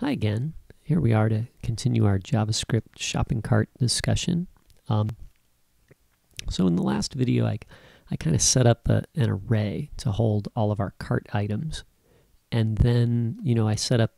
Hi again. Here we are to continue our JavaScript shopping cart discussion. Um, so in the last video, I, I kind of set up a, an array to hold all of our cart items. And then, you know, I set up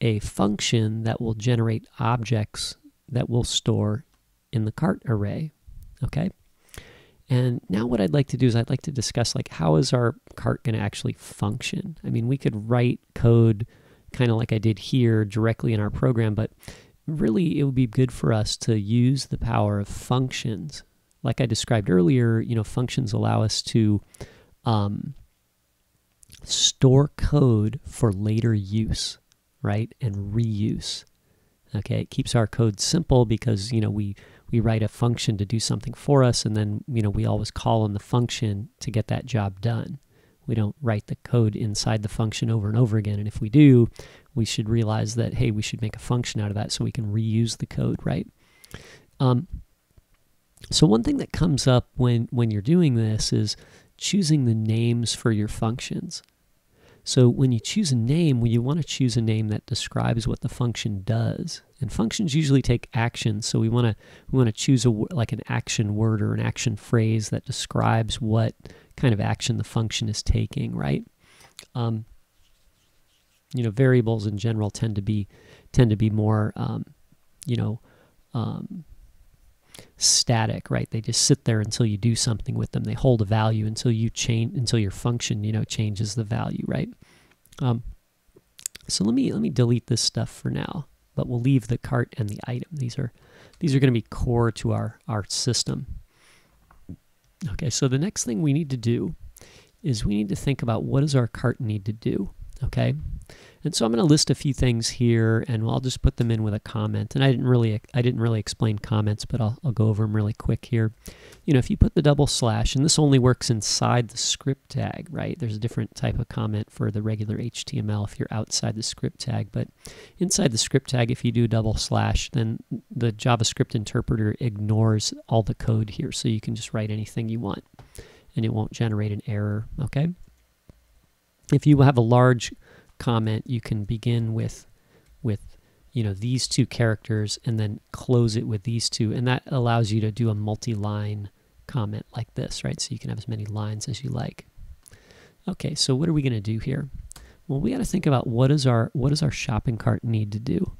a function that will generate objects that we'll store in the cart array. Okay? And now what I'd like to do is I'd like to discuss like how is our cart going to actually function? I mean, we could write code kind of like I did here directly in our program, but really it would be good for us to use the power of functions. Like I described earlier, you know, functions allow us to um, store code for later use, right? And reuse. Okay, it keeps our code simple because, you know, we, we write a function to do something for us and then, you know, we always call on the function to get that job done. We don't write the code inside the function over and over again. And if we do, we should realize that, hey, we should make a function out of that so we can reuse the code, right? Um, so one thing that comes up when, when you're doing this is choosing the names for your functions. So when you choose a name, well, you want to choose a name that describes what the function does. And functions usually take actions, so we want to we want to choose a like an action word or an action phrase that describes what kind of action the function is taking, right? Um, you know, variables in general tend to be tend to be more, um, you know, um, static, right? They just sit there until you do something with them. They hold a value until you change until your function, you know, changes the value, right? Um, so let me let me delete this stuff for now, but we'll leave the cart and the item. These are these are going to be core to our our system. Okay, so the next thing we need to do is we need to think about what does our cart need to do, okay? And so I'm going to list a few things here, and I'll just put them in with a comment. And I didn't really, I didn't really explain comments, but I'll, I'll go over them really quick here. You know, if you put the double slash, and this only works inside the script tag, right? There's a different type of comment for the regular HTML if you're outside the script tag, but inside the script tag, if you do double slash, then the JavaScript interpreter ignores all the code here, so you can just write anything you want, and it won't generate an error. Okay. If you have a large comment, you can begin with with you know these two characters and then close it with these two, and that allows you to do a multi-line comment like this, right? So you can have as many lines as you like. Okay, so what are we going to do here? Well, we got to think about what is our what does our shopping cart need to do.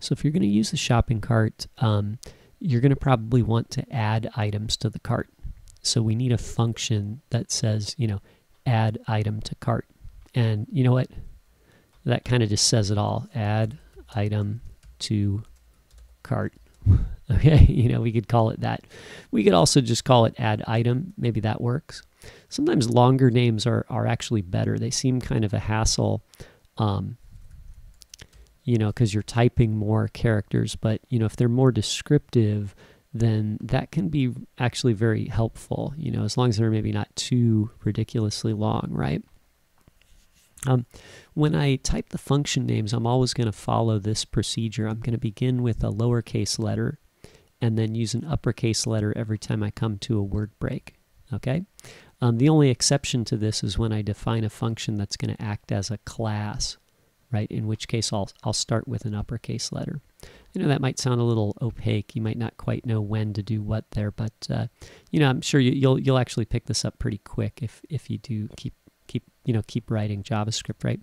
So if you're going to use the shopping cart, um, you're going to probably want to add items to the cart. So we need a function that says, you know, add item to cart. And you know what? that kind of just says it all. Add item to cart. okay, you know, we could call it that. We could also just call it add item. Maybe that works. Sometimes longer names are, are actually better. They seem kind of a hassle, um, you know, because you're typing more characters. But, you know, if they're more descriptive, then that can be actually very helpful, you know, as long as they're maybe not too ridiculously long, right? Um, when I type the function names, I'm always going to follow this procedure. I'm going to begin with a lowercase letter and then use an uppercase letter every time I come to a word break. Okay? Um, the only exception to this is when I define a function that's going to act as a class, right? In which case I'll, I'll start with an uppercase letter. I know that might sound a little opaque. You might not quite know when to do what there, but uh, you know I'm sure you, you'll you'll actually pick this up pretty quick if if you do keep keep you know keep writing JavaScript, right?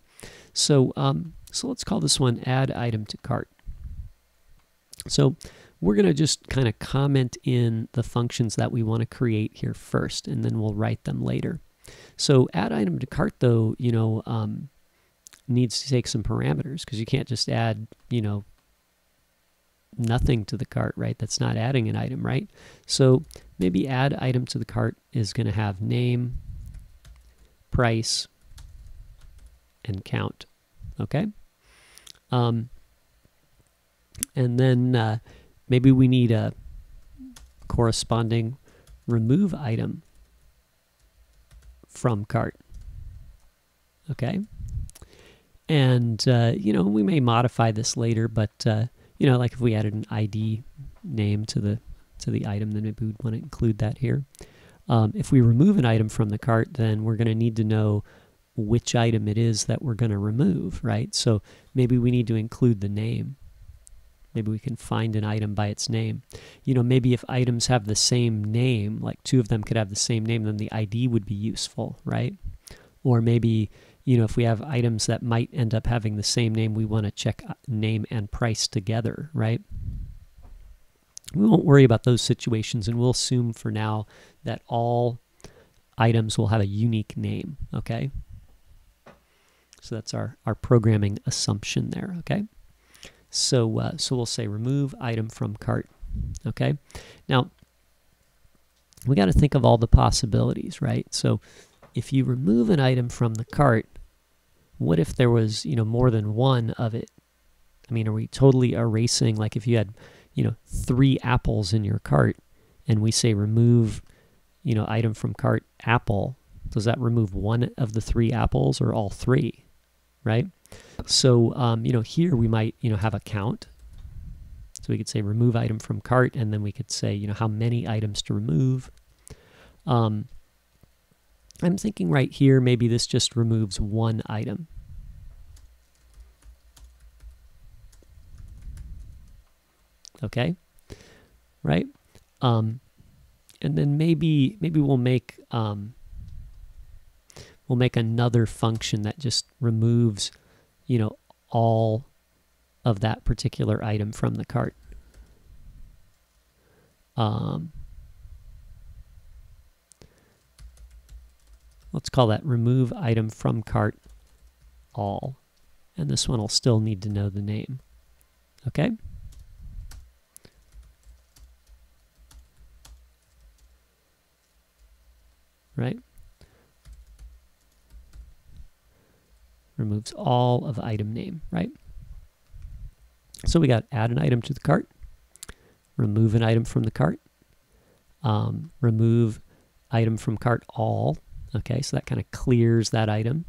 So um, so let's call this one add item to cart. So we're going to just kind of comment in the functions that we want to create here first, and then we'll write them later. So add item to cart, though, you know, um, needs to take some parameters because you can't just add, you know, nothing to the cart, right? That's not adding an item, right? So maybe add item to the cart is going to have name, price, and count. Okay? Um, and then uh, maybe we need a corresponding remove item from cart. Okay? And, uh, you know, we may modify this later, but, uh, you know, like if we added an ID name to the to the item, then maybe we'd want to include that here. Um, if we remove an item from the cart, then we're going to need to know which item it is that we're going to remove, right? So maybe we need to include the name. Maybe we can find an item by its name. You know, maybe if items have the same name, like two of them could have the same name, then the ID would be useful, right? Or maybe, you know, if we have items that might end up having the same name, we want to check uh, name and price together, right? We won't worry about those situations and we'll assume for now that all items will have a unique name, okay? So that's our, our programming assumption there, okay? So, uh, so we'll say remove item from cart, okay? Now, we got to think of all the possibilities, right? So if you remove an item from the cart, what if there was, you know, more than one of it? I mean, are we totally erasing, like if you had, you know, three apples in your cart and we say remove, you know, item from cart apple, does that remove one of the three apples or all three, right? So, um, you know, here we might, you know, have a count. So we could say remove item from cart, and then we could say, you know, how many items to remove. Um, I'm thinking right here, maybe this just removes one item. Okay, right? Um, and then maybe maybe we'll make um, we'll make another function that just removes, you know, all of that particular item from the cart. Um, let's call that remove item from cart all. And this one will still need to know the name. Okay? Right? Removes all of item name, right? So we got add an item to the cart, remove an item from the cart, um, remove item from cart all, Okay, so that kind of clears that item.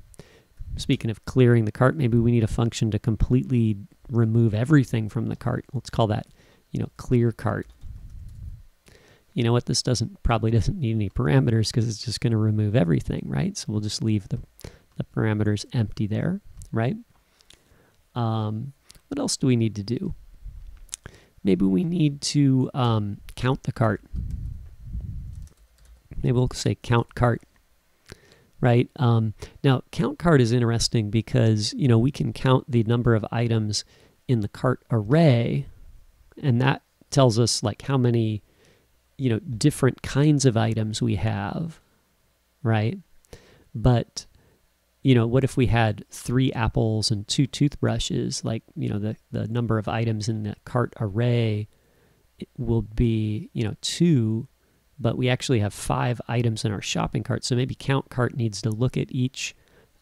Speaking of clearing the cart, maybe we need a function to completely remove everything from the cart. Let's call that, you know, clear cart. You know what, this doesn't probably doesn't need any parameters because it's just going to remove everything, right? So we'll just leave the, the parameters empty there, right? Um, what else do we need to do? Maybe we need to um, count the cart. Maybe we'll say count cart right? Um, now, count cart is interesting because, you know, we can count the number of items in the cart array, and that tells us like how many, you know, different kinds of items we have, right? But, you know, what if we had three apples and two toothbrushes? Like, you know, the, the number of items in the cart array will be, you know, two but we actually have five items in our shopping cart. So maybe Count Cart needs to look at each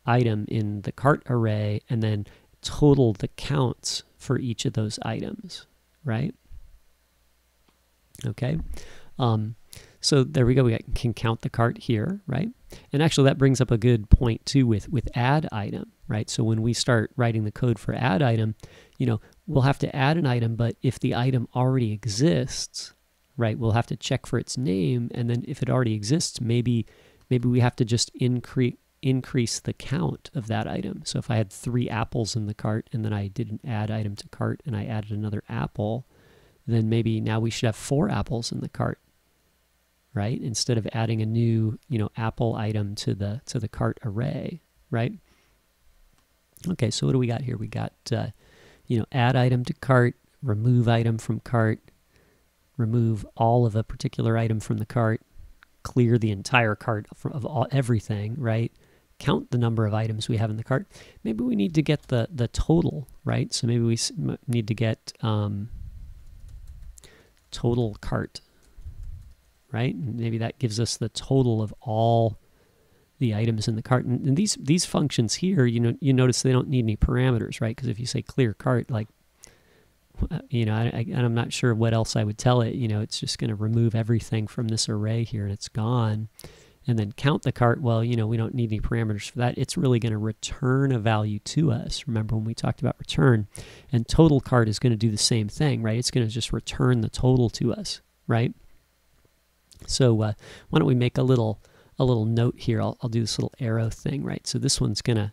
item in the cart array and then total the counts for each of those items, right? Okay. Um, so there we go. We can count the cart here, right? And actually, that brings up a good point too with with add item, right? So when we start writing the code for add item, you know, we'll have to add an item, but if the item already exists, right? We'll have to check for its name, and then if it already exists, maybe maybe we have to just increase increase the count of that item. So if I had three apples in the cart and then I did an add item to cart and I added another apple, then maybe now we should have four apples in the cart, right? Instead of adding a new, you know, apple item to the to the cart array, right? Okay, so what do we got here? We got, uh, you know, add item to cart, remove item from cart, remove all of a particular item from the cart, clear the entire cart of all, everything, right? Count the number of items we have in the cart. Maybe we need to get the, the total, right? So maybe we need to get um, total cart, right? And maybe that gives us the total of all the items in the cart. And, and these these functions here, you know, you notice they don't need any parameters, right? Because if you say clear cart, like you know, I, I, I'm not sure what else I would tell it. You know, it's just going to remove everything from this array here and it's gone. And then count the cart. Well, you know, we don't need any parameters for that. It's really going to return a value to us. Remember when we talked about return? And total cart is going to do the same thing, right? It's going to just return the total to us, right? So uh, why don't we make a little a little note here. I'll, I'll do this little arrow thing, right? So this one's going to,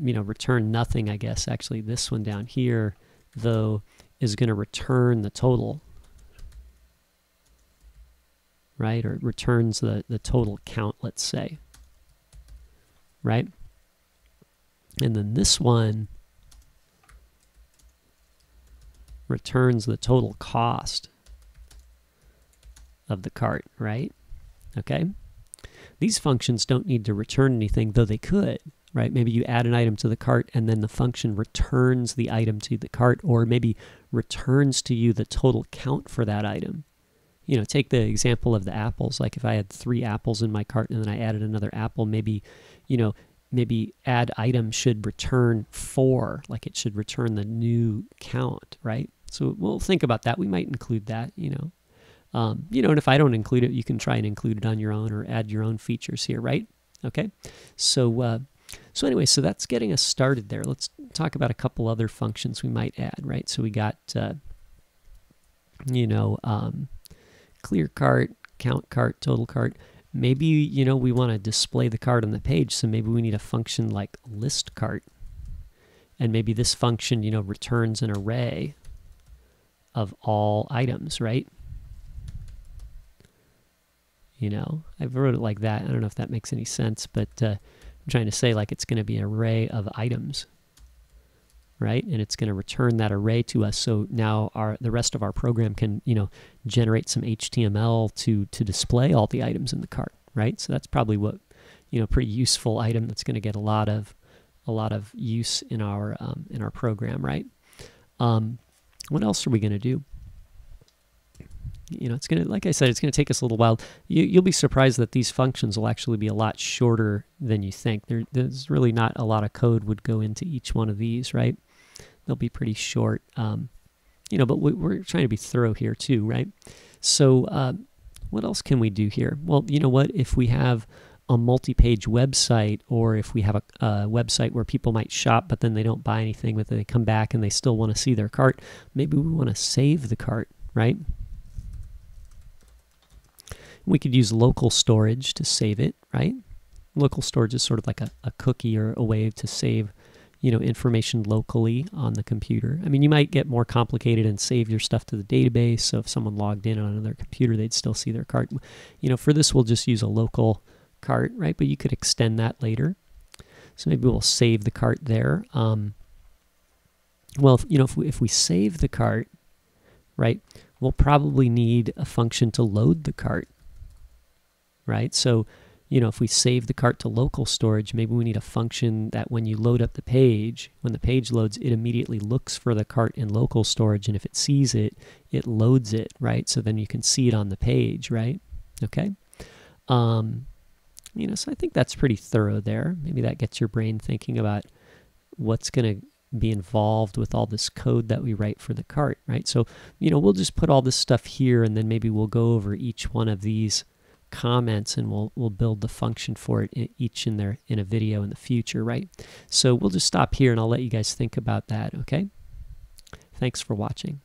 you know, return nothing, I guess. Actually, this one down here, though, is going to return the total, right? Or it returns the, the total count, let's say, right? And then this one returns the total cost of the cart, right? Okay. These functions don't need to return anything, though they could, right? Maybe you add an item to the cart and then the function returns the item to the cart, or maybe returns to you the total count for that item. You know, take the example of the apples. Like if I had three apples in my cart and then I added another apple, maybe, you know, maybe add item should return four, like it should return the new count, right? So we'll think about that. We might include that, you know. Um, you know, and if I don't include it, you can try and include it on your own or add your own features here, right? Okay. So, uh, so anyway, so that's getting us started there. Let's talk about a couple other functions we might add, right? So we got, uh, you know, um, clear cart, count cart, total cart. Maybe, you know, we want to display the cart on the page, so maybe we need a function like list cart. And maybe this function, you know, returns an array of all items, right? You know, I wrote it like that. I don't know if that makes any sense, but uh, I'm trying to say like it's going to be an array of items, right? And it's going to return that array to us. So now our the rest of our program can, you know, generate some HTML to to display all the items in the cart, right? So that's probably what, you know, pretty useful item that's going to get a lot of a lot of use in our um, in our program, right? Um, what else are we going to do? You know, it's going to, like I said, it's going to take us a little while. You, you'll be surprised that these functions will actually be a lot shorter than you think. There, there's really not a lot of code would go into each one of these, right? They'll be pretty short. Um, you know, but we, are trying to be thorough here too, right? So, uh, what else can we do here? Well, you know what? If we have a multi-page website or if we have a, a, website where people might shop but then they don't buy anything but they come back and they still want to see their cart maybe we want to save the cart right we could use local storage to save it right local storage is sort of like a, a cookie or a way to save you know information locally on the computer i mean you might get more complicated and save your stuff to the database so if someone logged in on another computer they'd still see their cart you know for this we'll just use a local cart, right? But you could extend that later. So maybe we'll save the cart there. Um, well, if, you know, if we, if we save the cart, right, we'll probably need a function to load the cart, right? So, you know, if we save the cart to local storage, maybe we need a function that when you load up the page, when the page loads, it immediately looks for the cart in local storage, and if it sees it, it loads it, right? So then you can see it on the page, right? Okay. Um, you know, so I think that's pretty thorough there. Maybe that gets your brain thinking about what's going to be involved with all this code that we write for the cart, right? So, you know, we'll just put all this stuff here and then maybe we'll go over each one of these comments and we'll we'll build the function for it in, each in there in a video in the future, right? So, we'll just stop here and I'll let you guys think about that, okay? Thanks for watching.